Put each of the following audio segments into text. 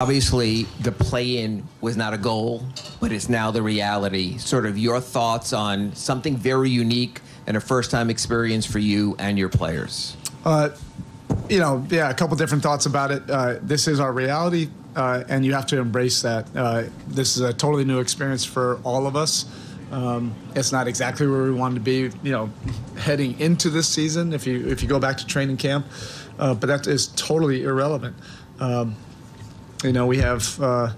Obviously, the play in was not a goal, but it's now the reality. Sort of your thoughts on something very unique and a first time experience for you and your players. Uh, you know, yeah, a couple different thoughts about it. Uh, this is our reality, uh, and you have to embrace that. Uh, this is a totally new experience for all of us. Um, it's not exactly where we wanted to be, you know, heading into this season. If you if you go back to training camp, uh, but that is totally irrelevant. Um, you know, we have uh,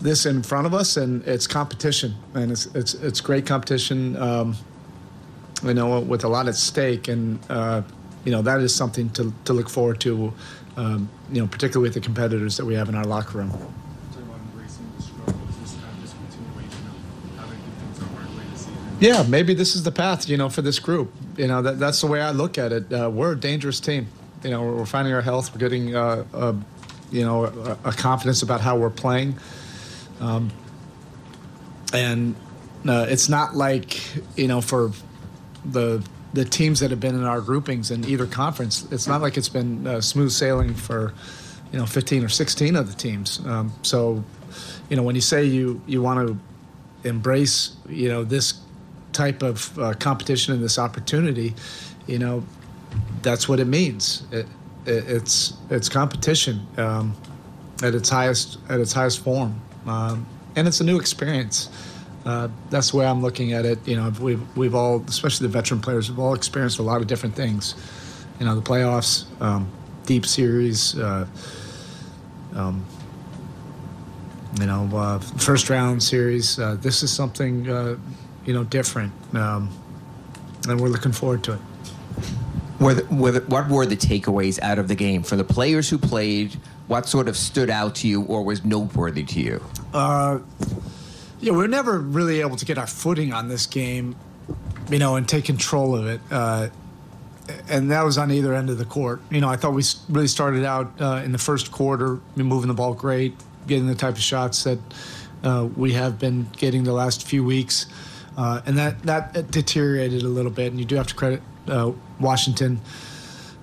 this in front of us, and it's competition, and it's it's it's great competition. Um, you know, with a lot at stake, and uh, you know that is something to to look forward to. Um, you know, particularly with the competitors that we have in our locker room. Yeah, maybe this is the path, you know, for this group. You know, that, that's the way I look at it. Uh, we're a dangerous team. You know, we're, we're finding our health. We're getting uh, uh, you know, a, a confidence about how we're playing. Um, and uh, it's not like you know for the the teams that have been in our groupings in either conference. It's not like it's been uh, smooth sailing for you know 15 or 16 of the teams. Um, so you know when you say you you want to embrace you know this type of uh, competition and this opportunity, you know that's what it means. It, it's it's competition um, at its highest at its highest form, um, and it's a new experience. Uh, that's the way I'm looking at it. You know, we've we've all, especially the veteran players, we've all experienced a lot of different things. You know, the playoffs, um, deep series, uh, um, you know, uh, first round series. Uh, this is something uh, you know different, um, and we're looking forward to it. Were the, were the, what were the takeaways out of the game for the players who played? What sort of stood out to you or was noteworthy to you? Uh, yeah, we were never really able to get our footing on this game, you know, and take control of it. Uh, and that was on either end of the court. You know, I thought we really started out uh, in the first quarter, moving the ball great, getting the type of shots that uh, we have been getting the last few weeks. Uh, and that, that deteriorated a little bit, and you do have to credit uh, Washington,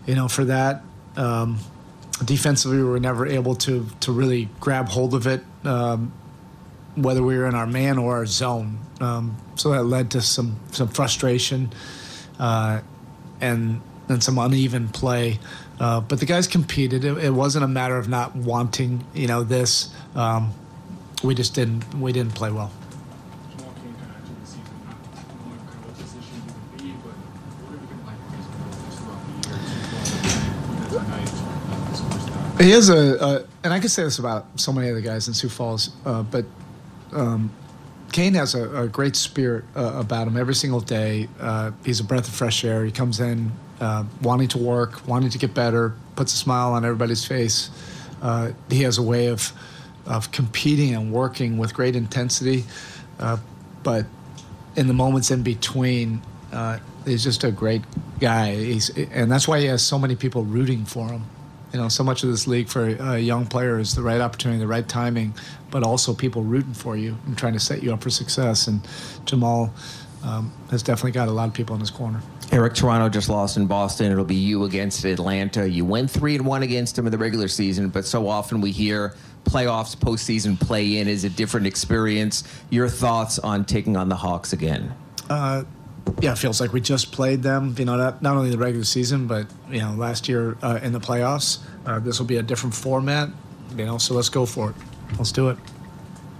you know, for that. Um, defensively, we were never able to to really grab hold of it, um, whether we were in our man or our zone. Um, so that led to some some frustration uh, and and some uneven play. Uh, but the guys competed. It, it, wasn't a matter of not wanting, you know, this. Um, we just didn't we didn't play well. He is a, a, and I can say this about so many other guys in Sioux Falls, uh, but um, Cain has a, a great spirit uh, about him every single day. Uh, he's a breath of fresh air. He comes in uh, wanting to work, wanting to get better, puts a smile on everybody's face. Uh, he has a way of of competing and working with great intensity, uh, but in the moments in between, he's just a great guy. He's, and that's why he has so many people rooting for him you know, so much of this league for a young player is the right opportunity, the right timing, but also people rooting for you and trying to set you up for success. And Jamal um, has definitely got a lot of people in his corner. Erik, Toronto just lost in Boston. It'll be you against Atlanta. You went three and one against them in the regular season, but so often we hear playoffs, postseason play in is a different experience. Your thoughts on taking on the Hawks again? Uh, yeah, it feels like we just played them. You know, not, not only the regular season, but you know, last year uh, in the playoffs. Uh, this will be a different format. You know, so let's go for it. Let's do it.